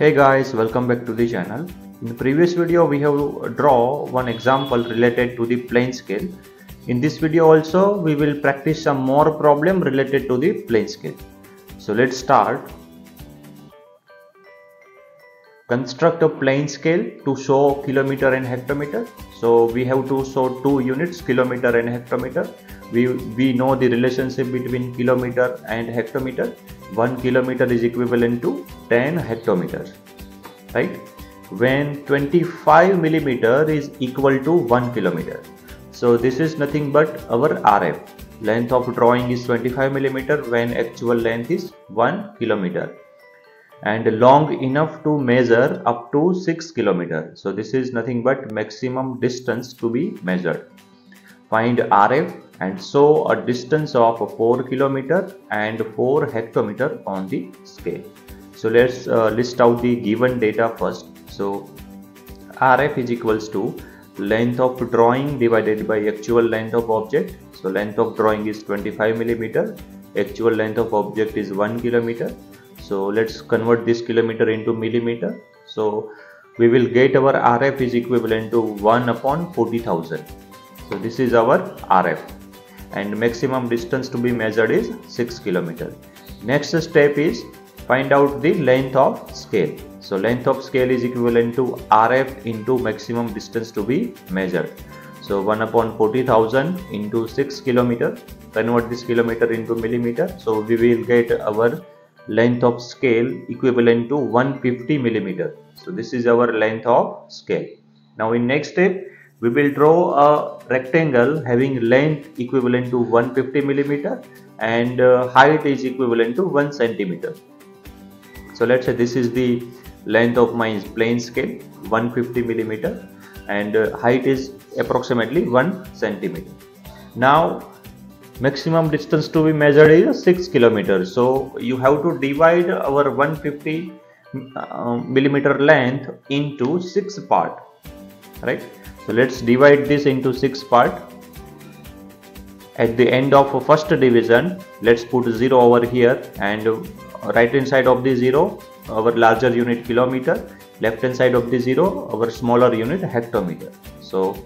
Hey guys, welcome back to the channel. In the previous video we have draw one example related to the plain scale. In this video also we will practice some more problem related to the plain scale. So let's start. Construct a plain scale to show kilometer and hectometer. So we have to show two units kilometer and hectometer. We, we know the relationship between kilometer and hectometer. 1 kilometer is equivalent to 10 hectometers right? When 25 millimeter is equal to 1 kilometer. So this is nothing but our RF length of drawing is 25 millimeter when actual length is 1 kilometer. And long enough to measure up to 6 kilometer. So this is nothing but maximum distance to be measured. Find RF and so a distance of 4 kilometer and 4 hectometer on the scale. So let's uh, list out the given data first. So RF is equals to length of drawing divided by actual length of object. So length of drawing is 25 millimeter. Actual length of object is 1 kilometer. So let's convert this kilometer into millimeter. So we will get our RF is equivalent to 1 upon 40,000 so this is our RF and maximum distance to be measured is 6 km. Next step is find out the length of scale. So length of scale is equivalent to RF into maximum distance to be measured. So 1 upon 40,000 into 6 km. Convert this kilometer into millimeter. So we will get our length of scale equivalent to 150 millimeter. So this is our length of scale. Now in next step we will draw a rectangle having length equivalent to 150 millimeter and uh, height is equivalent to 1 centimeter. So let's say this is the length of my plain scale 150 millimeter and uh, height is approximately 1 centimeter. Now maximum distance to be measured is 6 kilometers. So you have to divide our 150 uh, millimeter length into 6 part right so let's divide this into six part. At the end of first division, let's put 0 over here and right hand side of the 0, our larger unit kilometer, left hand side of the 0, our smaller unit hectometer. So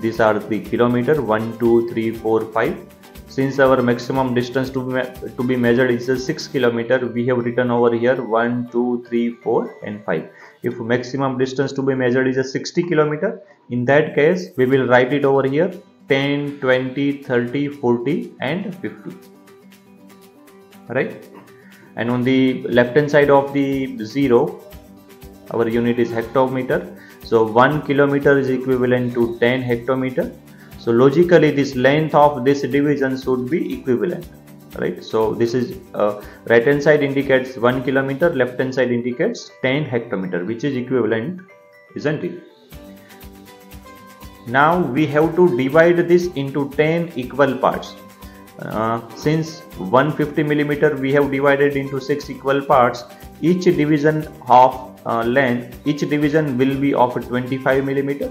these are the kilometer 1, 2, 3, 4, 5. Since our maximum distance to be, to be measured is 6 kilometer, we have written over here 1, 2, 3, 4 and 5 if maximum distance to be measured is a 60 kilometer in that case we will write it over here 10 20 30 40 and 50 right and on the left hand side of the zero our unit is hectometer. So 1 kilometer is equivalent to 10 hectometer. So logically this length of this division should be equivalent right? So this is uh, right hand side indicates 1 kilometer left hand side indicates 10 hectometer which is equivalent isn't it? Now we have to divide this into 10 equal parts. Uh, since 150 millimeter we have divided into 6 equal parts each division of uh, length each division will be of 25 millimeter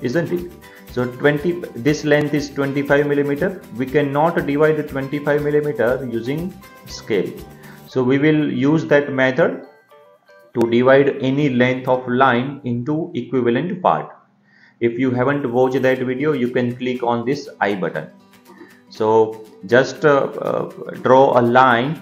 isn't it so 20 this length is 25 millimeter. We cannot divide 25 millimeter using scale. So we will use that method to divide any length of line into equivalent part. If you haven't watched that video you can click on this i button. So just uh, uh, draw a line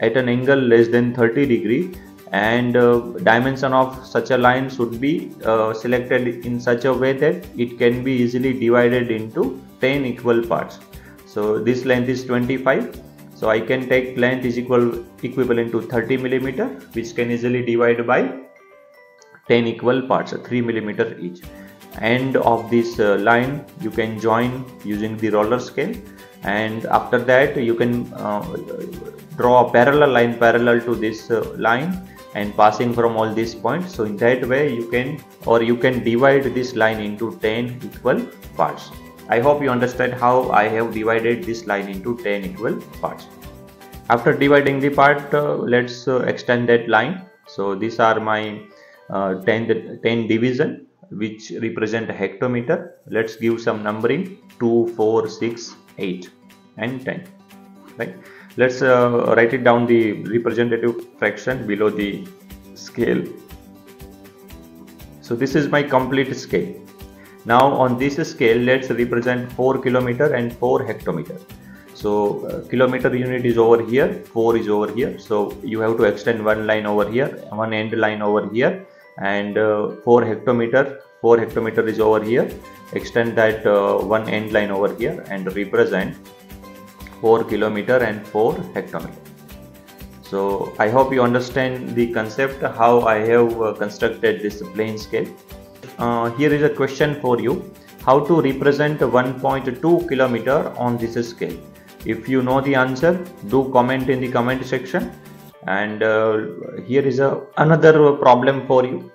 at an angle less than 30 degree and uh, dimension of such a line should be uh, selected in such a way that it can be easily divided into 10 equal parts. So this length is 25 so I can take length is equal equivalent to 30 millimeter which can easily divide by 10 equal parts 3 millimeter each. End of this uh, line you can join using the roller scale. And after that you can uh, draw a parallel line parallel to this uh, line and passing from all these points. So in that way you can or you can divide this line into 10 equal parts. I hope you understand how i have divided this line into 10 equal parts. After dividing the part uh, let's uh, extend that line. So these are my uh, 10 10 division which represent a hectometer. Let's give some numbering. 2 4 6 8 and 10 right let's uh, write it down the representative fraction below the scale. So this is my complete scale. Now on this scale let's represent 4 kilometer and 4 hectometer. So uh, kilometer unit is over here 4 is over here. So you have to extend one line over here one end line over here and uh, 4 hectometer 4 hectometer is over here. Extend that uh, one end line over here and represent 4 kilometer and 4 hectometer so i hope you understand the concept how i have uh, constructed this plain scale. Uh, here is a question for you. How to represent 1.2 kilometer on this scale? If you know the answer do comment in the comment section. And uh, here is a another problem for you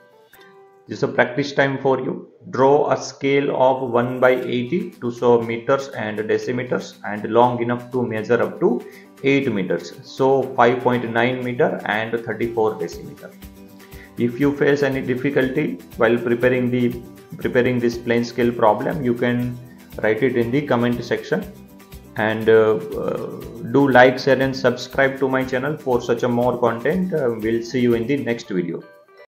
this is a practice time for you. Draw a scale of 1 by 80 to show meters and decimeters and long enough to measure up to 8 meters. So 5.9 meter and 34 decimeter. If you face any difficulty while preparing the preparing this plain scale problem you can write it in the comment section. And uh, uh, do like share and subscribe to my channel for such a more content. Uh, we'll see you in the next video